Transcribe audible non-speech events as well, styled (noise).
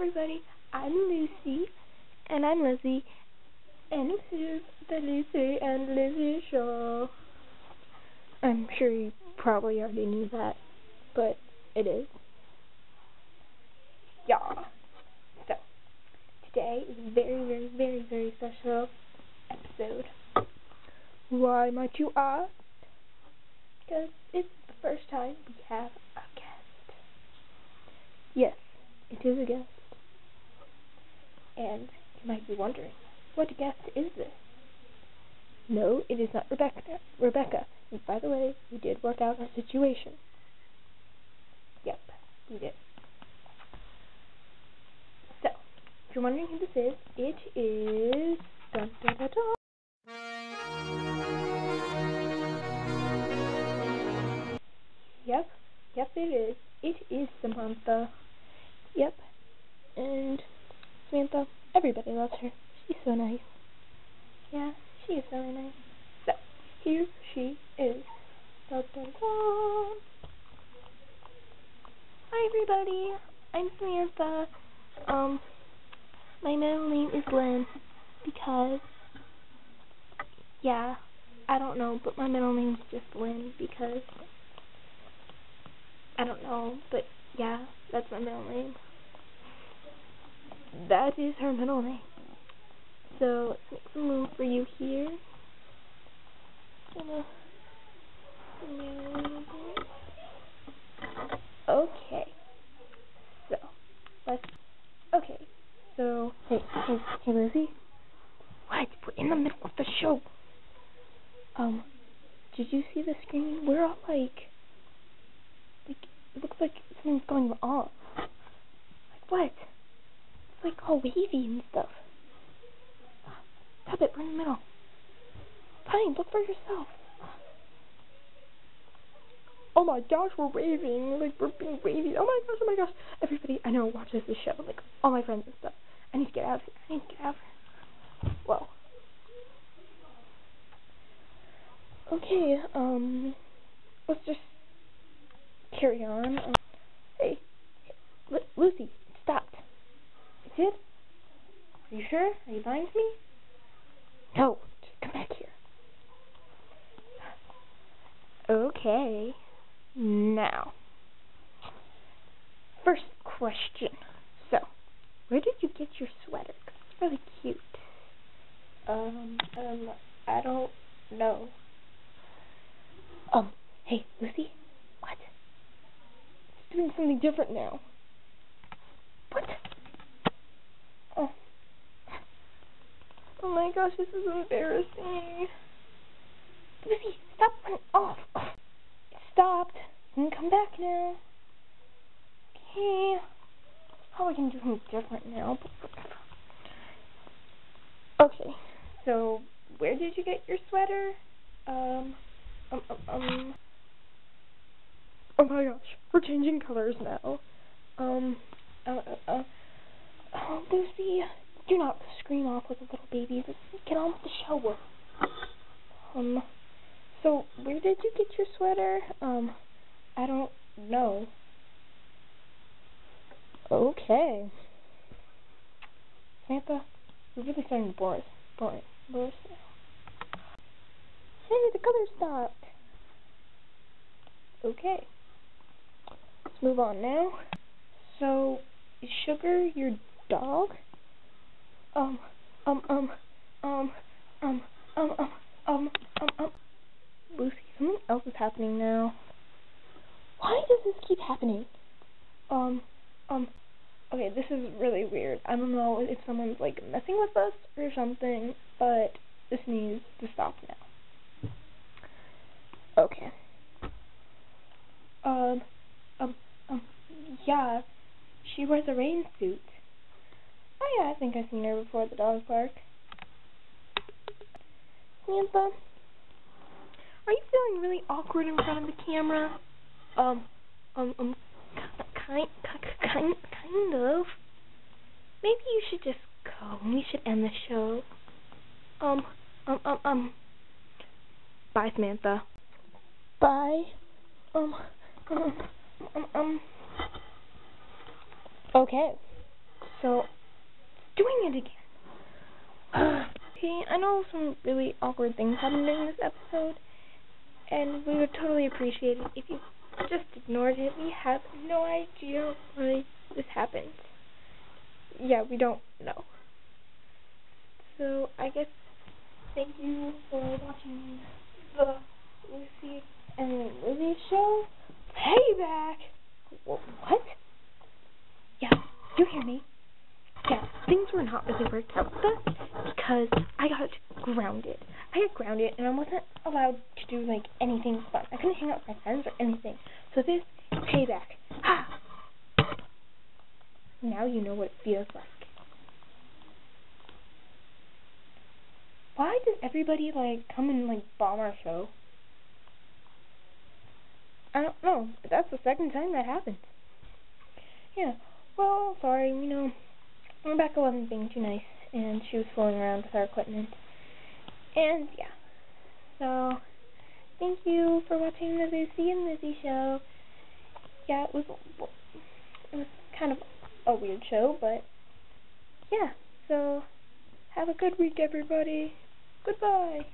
Everybody, I'm Lucy, and I'm Lizzie, and this is the Lucy and Lizzie Show. I'm sure you probably already knew that, but it is. Yeah. So, today is a very, very, very, very special episode. Why might you ask? Because it's the first time we have a guest. Yes, it is a guest. And you might be wondering, what guest is this? No, it is not Rebecca. Rebecca. And by the way, we did work out our situation. Yep, we did. So, if you're wondering who this is, it is dun dun dun. Yep, yep it is. It is Samantha. Yep. Samantha, everybody loves her. She's so nice. Yeah, she is really nice. So, here she is. Dun, dun, dun. Hi everybody, I'm Samantha. Um, my middle name is Lynn because, yeah, I don't know, but my middle name's just Lynn because, I don't know, but yeah, that's my middle name. That is her middle name. So let's make some room for you here. Okay. So let's. Okay. So hey, hey, hey, Lizzie. What? We're in the middle of the show. Um, did you see the screen? We're all like, like it looks like something's going on. Like what? Like all wavy and stuff. Stop it, we're in the middle. Fine, look for yourself. Oh my gosh, we're waving. Like, we're being wavy. Oh my gosh, oh my gosh. Everybody I know watches this show. Like, all my friends and stuff. I need to get out of here. I need to get out of here. Okay, um, let's just carry on. Um, hey, Lu Lucy, did? Are you sure? Are you lying to me? No, just come back here. Okay. Now, first question. So, where did you get your sweater? it's really cute. Um, um, I don't know. Um, hey, Lucy. What? It's doing something different now. What? Oh. Oh my gosh, this is embarrassing. Lucy, stop running off. Oh, it stopped. You can come back now. Okay. Probably can do something different now. Okay, so where did you get your sweater? Um, um, um, um. Oh my gosh, we're changing colors now. Um, uh, uh, uh. Oh, Lucy, do not scream off with the little get on with the show. Um, so where did you get your sweater? Um, I don't know. Okay. Samantha, you're really starting to bore us. Bore, us. Hey, the color stopped. Okay. Let's move on now. So, Sugar your dog? Um, um, um, um, um, um, um, um, um, um. Lucy, something else is happening now. Why does this keep happening? Um, um, okay, this is really weird. I don't know if someone's like messing with us or something, but this needs to stop now. Okay. Um, um, um, yeah, she wears a rain suit. Oh yeah, I think I've seen her before at the dog park. Samantha, are you feeling really awkward in front of the camera? Um, um, um, kind, kind, kind of. Maybe you should just go. We should end the show. Um, um, um, um. Bye, Samantha. Bye. Um, um, um, um. Okay. So, doing it again. (sighs) okay, I know some really awkward things happened during this episode, and we would totally appreciate it if you just ignored it. We have no idea why this happened. Yeah, we don't know. So, I guess thank you for watching the Lucy and Lizzie show. Payback! What? Yeah, you hear me? Things were not really worked out with us because I got grounded. I got grounded and I wasn't allowed to do like anything fun. I couldn't hang out with my friends or anything. So this payback. Ha! (gasps) Now you know what it feels like. Why does everybody like come and like bomb our show? I don't know, but that's the second time that happened. Yeah, well, sorry, you know, Rebecca wasn't being too nice, and she was fooling around with our equipment. And, yeah. So, thank you for watching the Lucy and Lizzie show. Yeah, it was, it was kind of a weird show, but, yeah. So, have a good week, everybody. Goodbye.